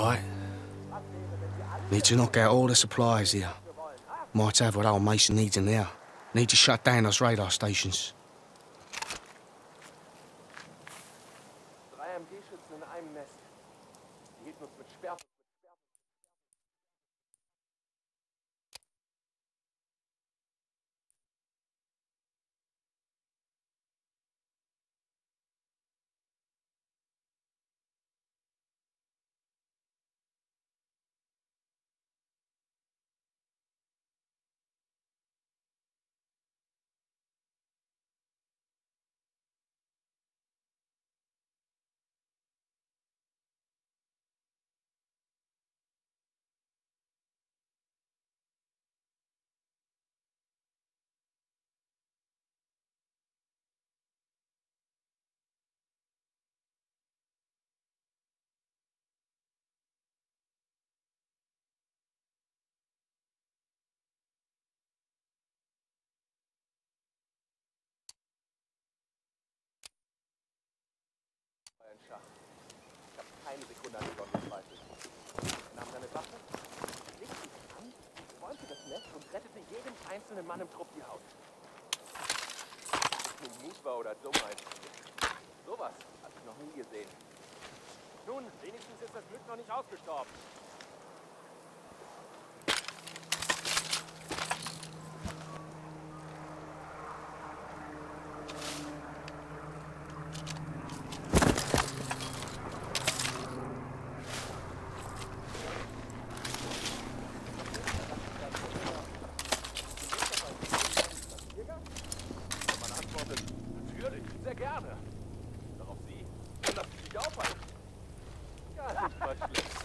Right. Need to knock out all the supplies here. Might have what old Mason needs in there. Need to shut down those radar stations. Keine Sekunde an Gott gezweifelt. Er nahm seine Waffe, legte sie an, räumte das Nest und rettete jedem einzelnen Mann im Trupp die Haut. Ob nun Mut war oder Dummheit. Sowas hatte ich noch nie gesehen. Nun, wenigstens ist das Glück noch nicht ausgestorben. Schade. Darauf sie, dass sie sich aufhalten. Ja, das war schlecht.